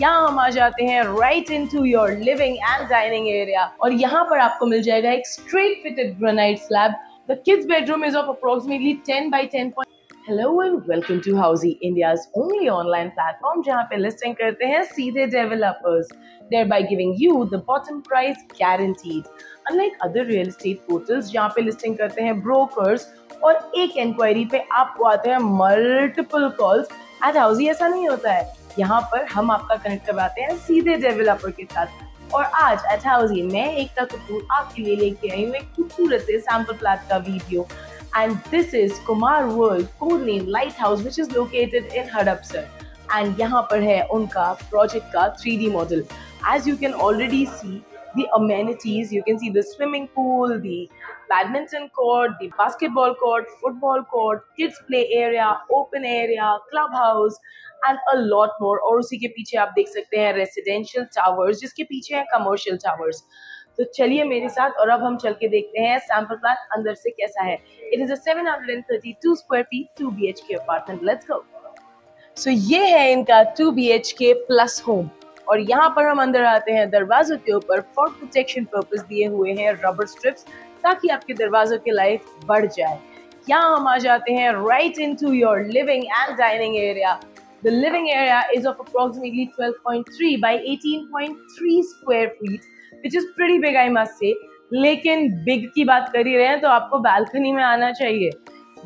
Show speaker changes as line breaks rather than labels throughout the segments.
यहाँ हम आ जाते हैं right in to your living and dining area और यहाँ पर आपको मिल जाएगा एक straight fitted granite slab the kids bedroom is of approximately 10 by 10 hello and welcome to Housiey India's only online platform जहाँ पे लिस्टिंग करते हैं सीधे developers thereby giving you the bottom price guaranteed. Unlike other real estate portals जहाँ पे listing करते हैं brokers, और एक इंक्वायरी पे आपको आते हैं मल्टीपल कॉल्स एट हाउसी ऐसा नहीं होता है। यहाँ पर हम आपका कनेक्ट करवाते हैं सीधे डेवलपर के साथ। और आज एट हाउसी मैं एक का कपूर, आपके लिए लेके आई हूँ एक खूबसूरत से सैंपल प्लाट का video and this is Kumar world code name light house which is located in Hadapsar and यहाँ पर है उनका प्रोजेक्ट का three D model as you can already see the amenities, you can see the swimming pool, the badminton court, the basketball court, football court, kids play area, open area, clubhouse and a lot more और उसी के पीछे आप देख सकते हैं residential towers जिसके पीछे है कमर्शियल टावर्स तो चलिए मेरे साथ और अब हम चल के देखते हैं सैंपल प्लान अंदर से कैसा है. It is a 732 square feet 2 BHK apartment let's go so ये है इनका 2 बीएचके प्लस होम और यहाँ पर हम अंदर आते हैं दरवाजों के ऊपर फॉर प्रोटेक्शन पर्पज दिए हुए हैं रबर स्ट्रिप्स ताकि आपके दरवाजों की लाइफ बढ़ जाए. यहाँ हम आ जाते हैं right in to your living and dining area The living area is of approximately 12.3 by 18.3 square feet, which is pretty big, I must say. लेकिन बिग की बात कर ही रहे हैं तो आपको बालकनी में आना चाहिए।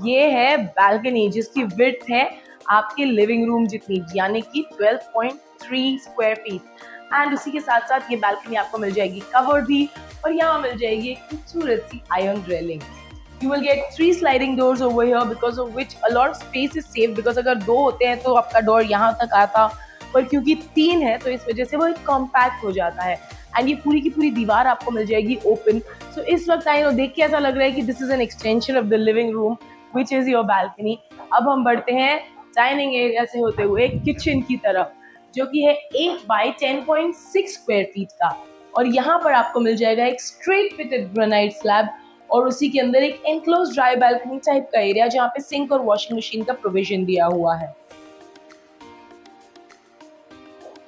ये है बालकनी जिसकी विड्थ है आपके लिविंग रूम जितनी यानी कि 12.3 स्क्वायर फीट एंड उसी के साथ साथ ये बालकनी आपको मिल जाएगी कवर भी और यहाँ मिल जाएगी खूबसूरत सी iron railing will get three sliding doors over here because of which a lot of space is saved. Because अगर दो होते हैं तो आपका डोर यहाँ तक आता। पर क्योंकि तीन है तो इस वजह से वो एक कॉम्पैक्ट हो जाता है। एंड ये पूरी की पूरी दीवार आपको मिल जाएगी ओपन सो so, इस वक्त आई नो देख के ऐसा लग रहा है कि this is an extension of the living room which is your balcony अब हम बढ़ते हैं डाइनिंग एरिया से होते हुए किचन की तरफ़ जो कि है eight by ten point six square feet का। और यहाँ पर आपको मिल जाएगा एक स्ट्रेट फिटेड ग्रेनाइट स्लैब और उसी के अंदर एक एनक्लोज ड्राई बैल्कनी टाइप का एरिया जहाँ पे सिंक और वॉशिंग मशीन का प्रोविज़न दिया हुआ है।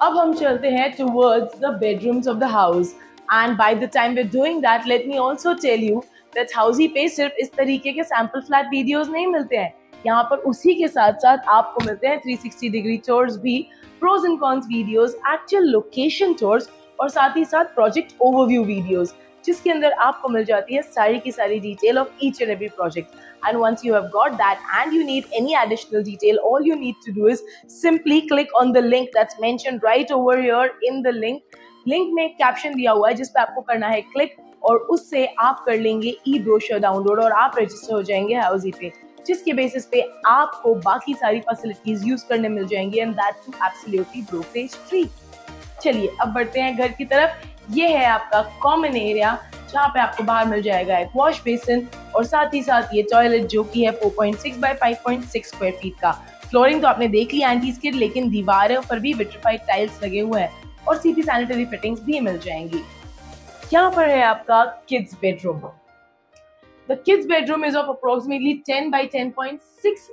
अब हम चलते हैं towards the bedrooms of the house and by the time we doing that let me also tell you that Housiey पे सिर्फ़ इस तरीके के सैंपल फ्लैट वीडियोस नहीं मिलते हैं। यहाँ पर उसी के साथ साथ आपको मिलते हैं 360 डिग्री टूर्स भी pros and cons videos actual location tours और साथ ही साथ प्रोजेक्ट ओवरव्यू वीडियोस जिसके अंदर आपको मिल जाती है सारी की सारी detail of each and every project and once you have got that and you need any additional detail, all you need to do is simply click on the link that's mentioned right over here in the link. Link में caption दिया हुआ है जिस पे आपको करना है click और उससे आप कर लेंगे ई ब्रोशर डाउनलोड और आप रजिस्टर हो जाएँगे हाउसी पे, जिसके बेसिस पे आपको बाकी सारी फैसिलिटीज़ यूज़ करने मिल जाएँगी and that too absolutely brokerage free चलिए, अब बढ़ते हैं घर की तरफ़. ये है आपका कॉमन एरिया जहाँ पे आपको बाहर मिल जाएगा एक वॉश बेसिन और साथ ही साथ ये टॉयलेट जो कि है 4.6 point six by five square feet का। फ्लोरिंग तो आपने देख ली एंटी स्किड लेकिन दीवारों पर भी विट्रीफाइड टाइल्स लगे हुए हैं और सीधी सैनिटरी फिटिंग्स भी मिल जाएँगी। यहाँ पर है आपका kids bedroom The kids bedroom is of approximately 10 by 10.6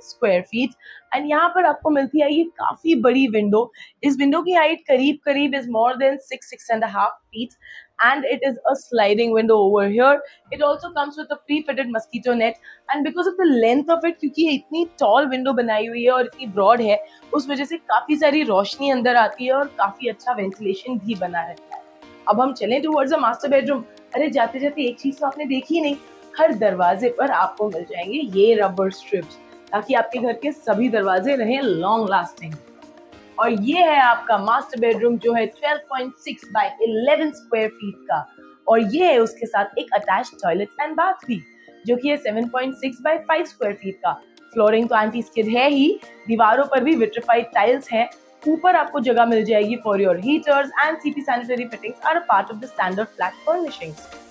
square feet and यहाँ पर आपको मिलती है ये काफ़ी बड़ी विंडो इस विंडो की हाइट करीब करीब is more than six six and half feet and it is a sliding window over here it also comes with a pre-fitted mosquito net and because of the length of it क्योंकि इतनी tall window बनाई हुई है और इतनी broad है उस वजह से काफ़ी सारी रोशनी अंदर आती है और काफ़ी अच्छा वेंटिलेशन भी बना रहता है अब हम चलें टूवर्ड्स अ मास्टर बेडरूम अरे जाते जाते एक चीज़ तो आपने देखी नहीं हर दरवाजे पर आपको मिल जाएँगे ये रबर स्ट्रिप्स ताकि आपके घर के सभी दरवाजे रहें लॉन्ग लास्टिंग और ये है आपका मास्टर बेडरूम जो है 12.6 बाय 11 स्क्वायर फीट का। और ये है उसके साथ एक अटैच टॉयलेट एंड बाथ भी, जो कि है 7.6 बाय 5 स्क्वायर फीट का। फ्लोरिंग तो एंटी स्किड है ही, दीवारों पर भी विट्रीफाइड टाइल्स हैं। ऊपर आपको जगह मिल जाएगी for your heaters and CP sanitary fittings are part of the standard flat furnishings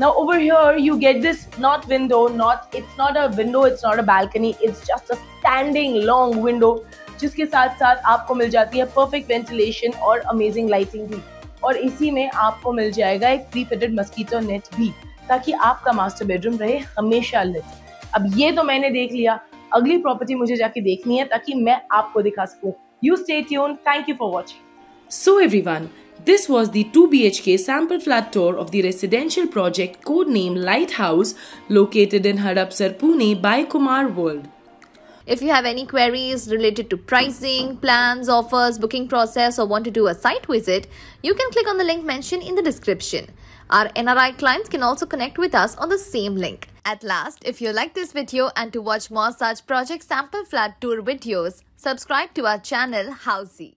Now over here you get this not window, not it's not a window, it's not a balcony, it's just a standing long window जिसके साथ साथ आपको मिल जाती है perfect ventilation और amazing lighting भी। और इसी में आपको मिल जाएगा एक प्री फिटेड मस्कीटो नेट भी ताकि आपका मास्टर बेडरूम रहे हमेशा लिट अब ये तो मैंने देख लिया। अगली प्रॉपर्टी मुझे जाके देखनी है ताकि मैं आपको दिखा सकूँ। You stay tuned thank you for watching So everyone, this was the 2 BHK sample flat tour of the residential project codenamed Lighthouse located in Hadapsar, Pune by Kumar World.
If you have any queries related to pricing, plans, offers, booking process or want to do a site visit, you can click on the link mentioned in the description. Our NRI clients can also connect with us on the same link. At last, if you like this video and to watch more such project sample flat tour videos, subscribe to our channel Housey.